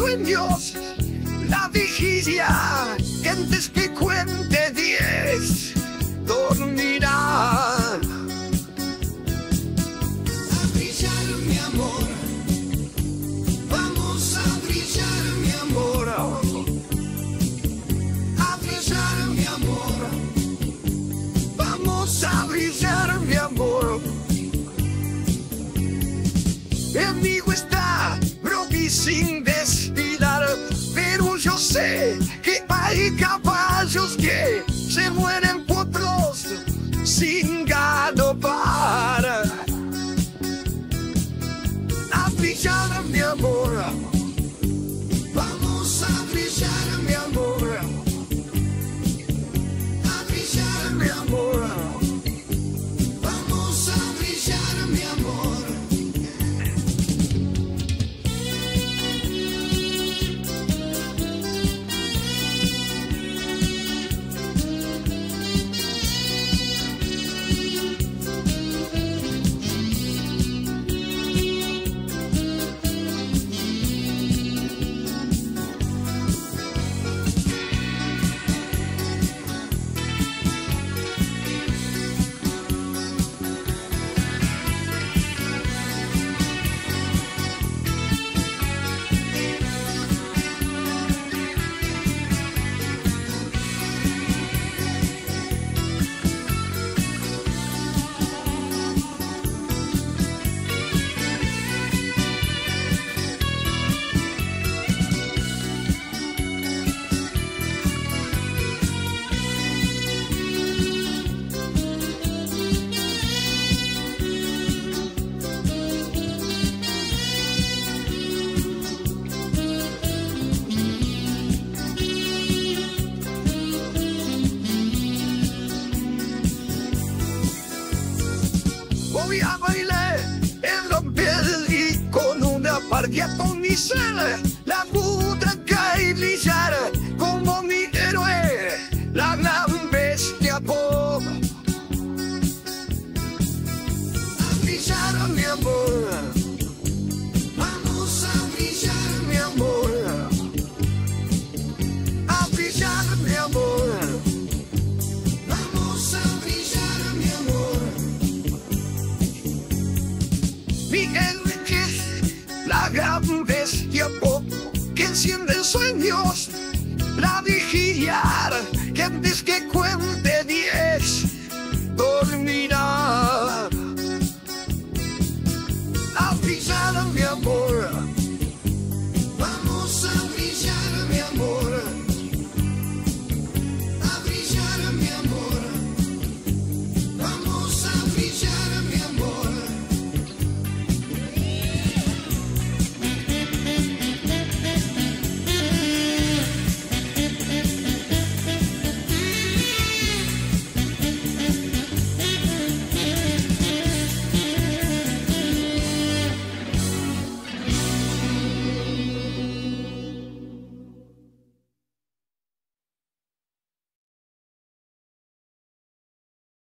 sueños, la vigilia, gente que cuente diez, dormirá. yo sé que hay caballos que se mueren por otros sin galopada. novia bailé en los pies y con una parguetonisera, la puta que brillare como mi héroe, la gran bestia por abres y a poco que encienden sueños la vigilia